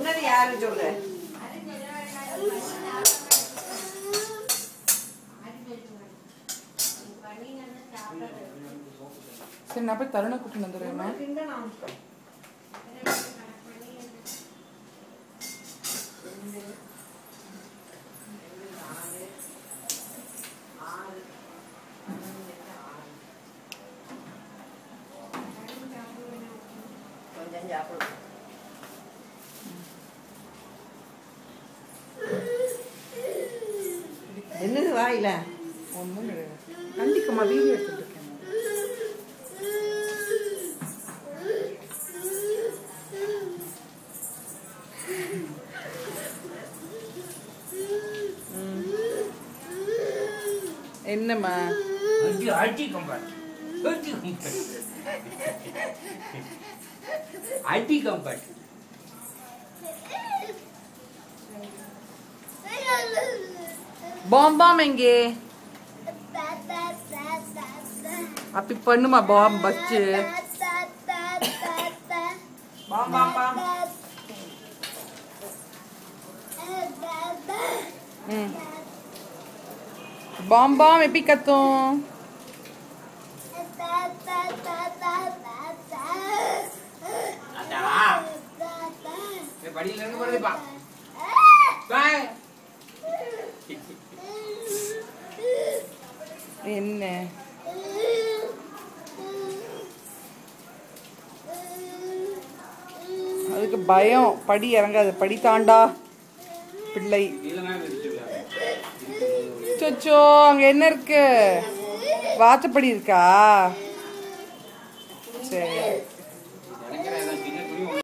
சொன்னது யாரு சொல்லு? சரி நான் போய் தருண கூட்டி வந்துடுவேன் கொஞ்சம் சாப்பிடுவோம் வாயில. ஒன்றும் கிடையாது கண்டிக்கம்மா வீடியோ எடுத்துட்டு இருக்கேன். என்னம்மா? அடி கம்பாட் బాంబామెంగే అప్పి పండుమా బాంబ్ బచ్చి బాంబ్ బాంబ్ బాంబ్ బాంబ్ బాంబ్ ఎప్పి కత్తం बड़ी लड़की बड़ी बात என்ன? அதுக்கு பயம். படி இறங்காது. படி தாண்டா பிள்ளை. சொச்சோ அங்க என்ன இருக்கு? வாசப்படி இருக்கா? சரி